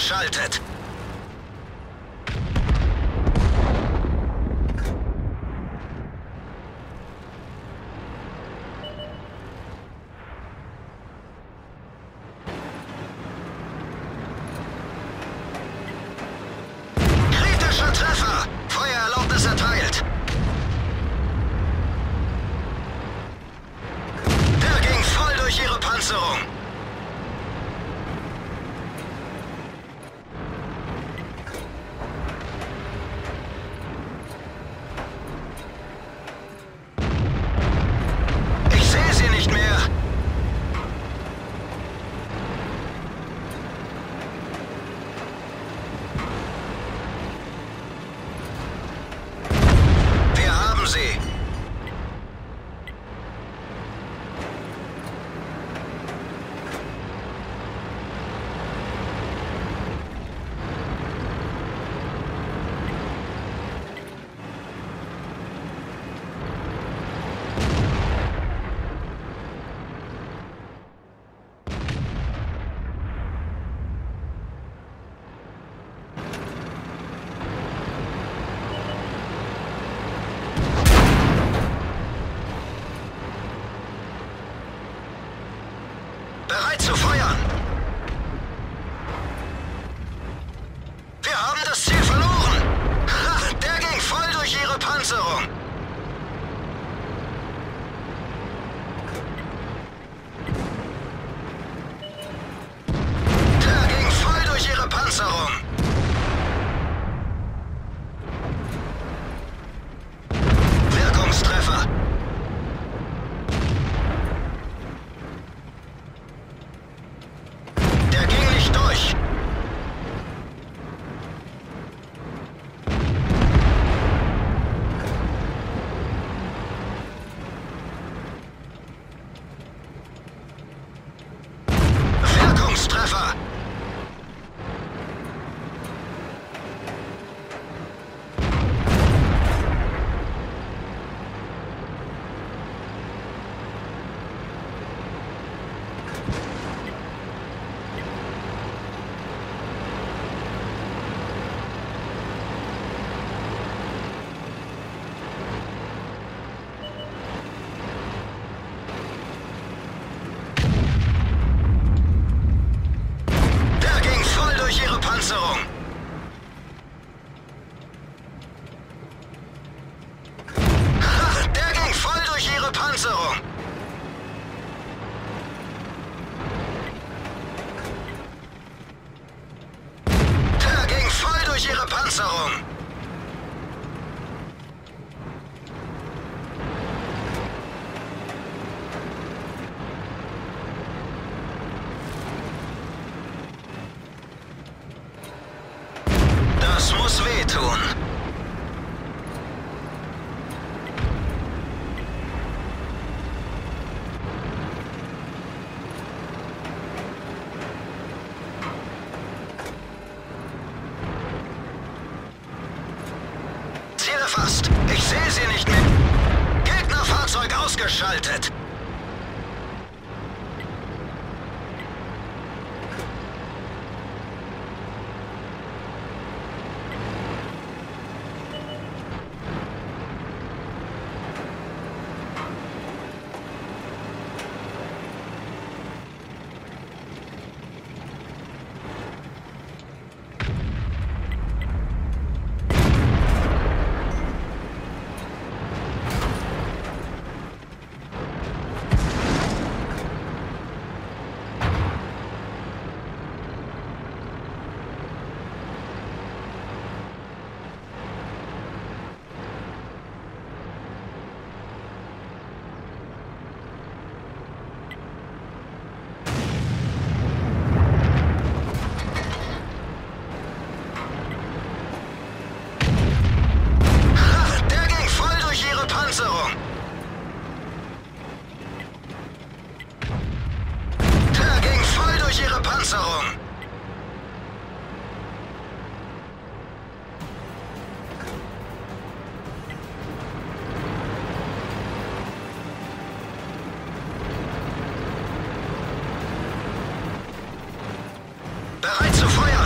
geschaltet. Ziel erfasst. Ich sehe sie nicht mehr. Gegnerfahrzeug ausgeschaltet. Bereit zu feuern!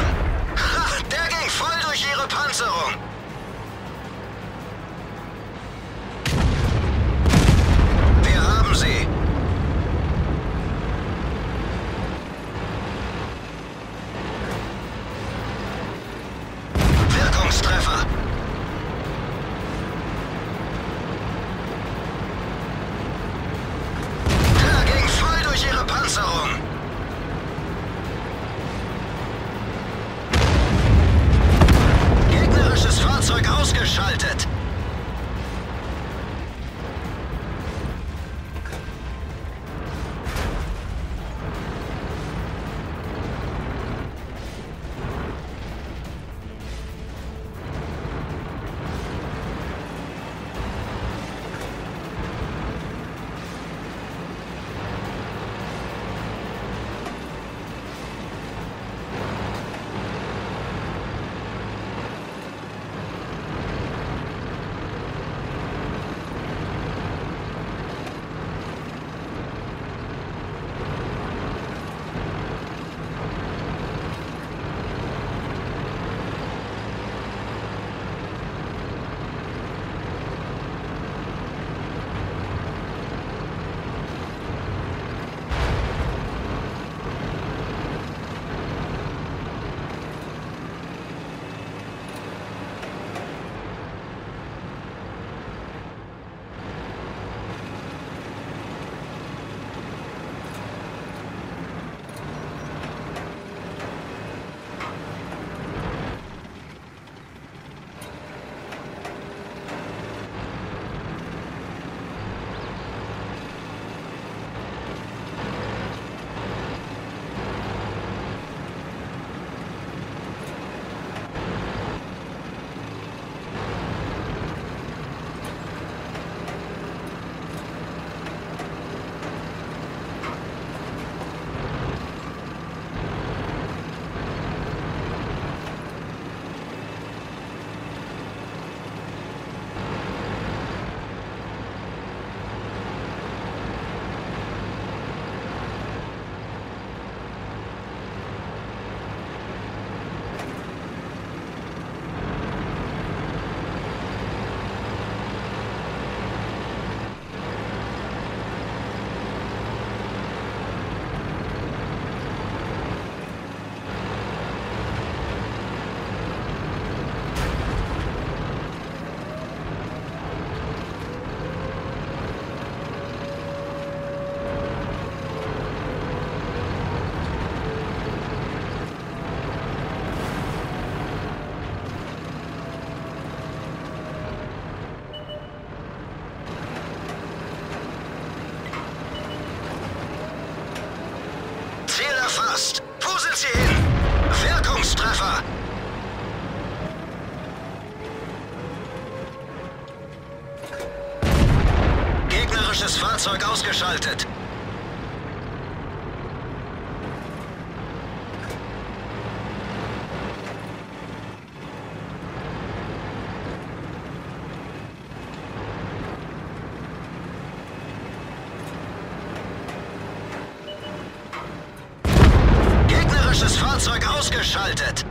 Fahrzeug ausgeschaltet. Gegnerisches Fahrzeug ausgeschaltet.